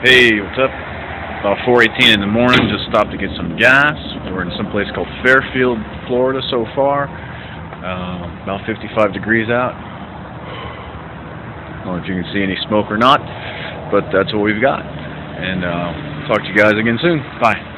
Hey, what's up? About 4:18 in the morning. Just stopped to get some gas. We're in some place called Fairfield, Florida, so far. Uh, about 55 degrees out. I don't know if you can see any smoke or not, but that's what we've got. And uh, talk to you guys again soon. Bye.